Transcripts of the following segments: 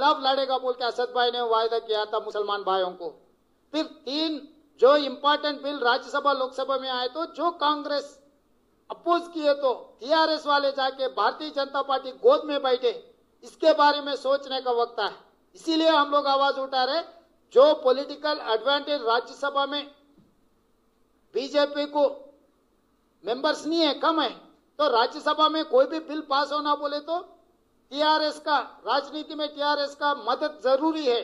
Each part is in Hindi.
खिलाफ लड़ेगा बोल के असद भाई ने वायदा किया था मुसलमान भाइयों को। फिर तीन, जो इम्पोर्टेंट बिल राज्यसभा, लोकसभा में आए तो जो कांग्रेस अपोज किए तो टीआरएस वाले जाके भारतीय जनता पार्टी गोद में बैठे। इसके बारे में सोचने का वक्त है इसीलिए हम लोग आवाज़ उठा रहे, जो पॉलिटिकल एडवांटेज राज्यसभा में बीजेपी को मेंबर्स नहीं है, कम है तो राज्यसभा में कोई भी बिल पास होना बोले तो टीआरएस का, राजनीति में टीआरएस का मदद ज़रूरी है।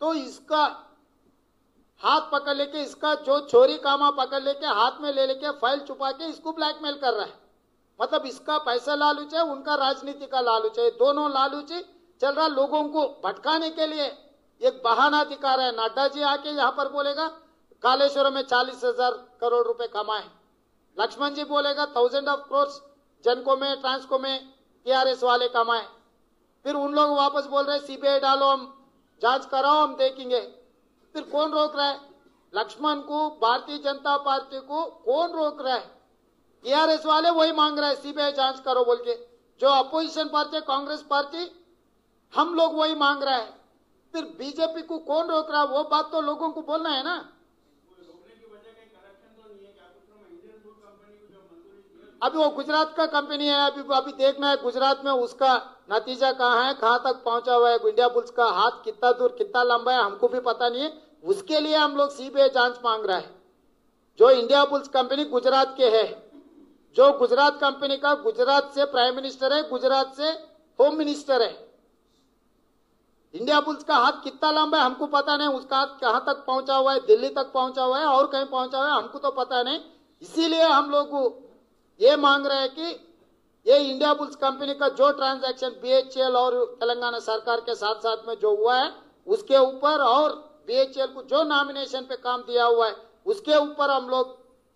तो इसका हाथ पकड़ लेके, इसका जो चोरी कामा पकड़ लेके, हाथ में ले लेके फ़ाइल छुपा के इसको ब्लैकमेल कर रहा है। मतलब इसका पैसा लालूच है, उनका राजनीति का लालूच है। दोनों लालूच चल रहा लोगों को भटकाने के लिए। एक बहाना दिखा रहा है। नड्डा जी आके यहाँ पर बोलेगा कालेश्वर में चालीस हज़ार करोड़ रुपए कमाए लक्ष्मण जी बोलेगा, थाउज़ेंड ऑफ़ क्रोर्स जनको में, ट्रांसको में टीआरएस वाले कमाए। फिर उन लोग वापस बोल रहे, सीबीआई डालो, हम जाँच कराओ, हम देखेंगे। फिर कौन रोक रहा है? लक्ष्मण को, भारतीय जनता पार्टी को कौन रोक रहा है? टीआरएस वाले वही मांग रहे हैं, सीबीआई जाँच करो, बोल के। जो अपोजिशन पार्टी, कांग्रेस पार्टी, हम लोग वही मांग रहे हैं। फिर बीजेपी को कौन रोक रहा है? वो बात तो लोगों को बोलना है ना। अभी वो गुजरात का कंपनी है, अभी अभी देखना है गुजरात में उसका नतीजा कहाँ है, कहाँ तक पहुँचा हुआ है इंडिया बुल्स का हाथ कितना दूर, कितना लंबा है, हमको भी पता नहीं है। उसके लिए हम लोग सीबीआई जाँच मांग रहा है। जो इंडिया बुल्स कंपनी गुजरात के है, जो गुजरात कंपनी का गुजरात से प्राइम मिनिस्टर है, गुजरात से होम मिनिस्टर है इंडिया बुल्स का हाथ कितना लंबा है, हमको पता नहीं, उसका हाथ कहाँ तक पहुँचा हुआ है, दिल्ली तक पहुँचा हुआ है, और कहीं पहुँचा हुआ है, हमको तो पता नहीं। इसीलिए हम लोग ये मांग रहे हैं कि ये इंडिया बुल्स कंपनी का जो ट्रांजैक्शन बीएचएल और तेलंगाना सरकार के साथ साथ में जो हुआ है उसके ऊपर और बीएचएल को जो नॉमिनेशन पे काम दिया हुआ है उसके ऊपर हम लोग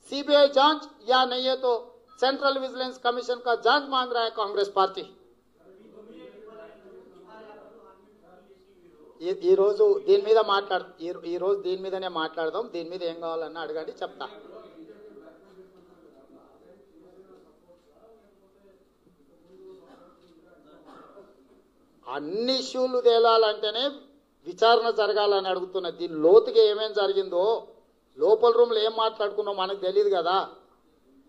सीबीआई जांच या नहीं है तो सेंट्रल विजिलेंस कमीशन का जांच मांग रहा है कांग्रेस पार्टी ఈ- ఈ రోజు దీని మీద మాట్లాడు ఈ- ఈ రోజు దీని మీదనే మాట్లాడదాం దీని మీద ఏం కావాలన్నా అడగండి చెప్తా అన్ని ఇష్యూలు తేలాలంటేనే విచారణ జరగాలని అడుగుతున్నా దీని లోతుగా ఏమేం జరిగిందో లోపల రూమ్లో ఏం మాట్లాడుకున్నాం మనకు తెలియదు కదా.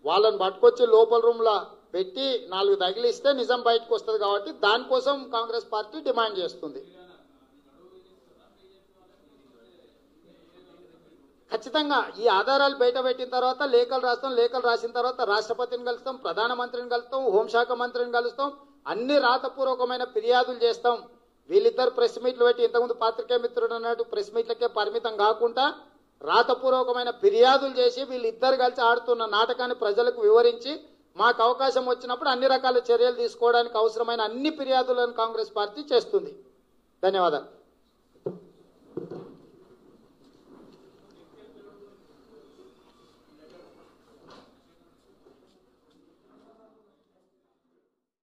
వాళ్ళని పట్టుకొచ్చి లోపల రూమ్లో పెట్టి నాలుగు తగిలిస్తే నిజం బయటకు వస్తుంది కాబట్టి దానికోసం కాంగ్రెస్ పార్టీ డిమాండ్ చేస్తుంది. ఖచ్చితంగా ఈ ఆధారాలు బయట పెట్టిన తర్వాత లేఖలు రాస్తాం లేఖలు రాసిన తర్వాత రాష్ట్రపతిని కలుస్తాం ప్రధానమంత్రిని కలుస్తాం హోంశాఖ మంత్రిని కలుస్తాం అన్ని రాతపూర్వకమైన ఫిర్యాదులు చేస్తాం. వీళ్ళిద్దరు ప్రెస్ మీట్లు పెట్టి ఇంతకుముందు పాత్రికే మిత్రుడు అన్నట్టు ప్రెస్ మీట్లకే పరిమితం కాకుండా రాతపూర్వకమైన ఫిర్యాదులు చేసి వీళ్ళిద్దరు కలిసి ఆడుతున్న నాటకాన్ని ప్రజలకు వివరించి మాకు అవకాశం వచ్చినప్పుడు అన్ని రకాల చర్యలు తీసుకోవడానికి అవసరమైన అన్ని ఫిర్యాదులను కాంగ్రెస్ పార్టీ చేస్తుంది. ధన్యవాదాలు.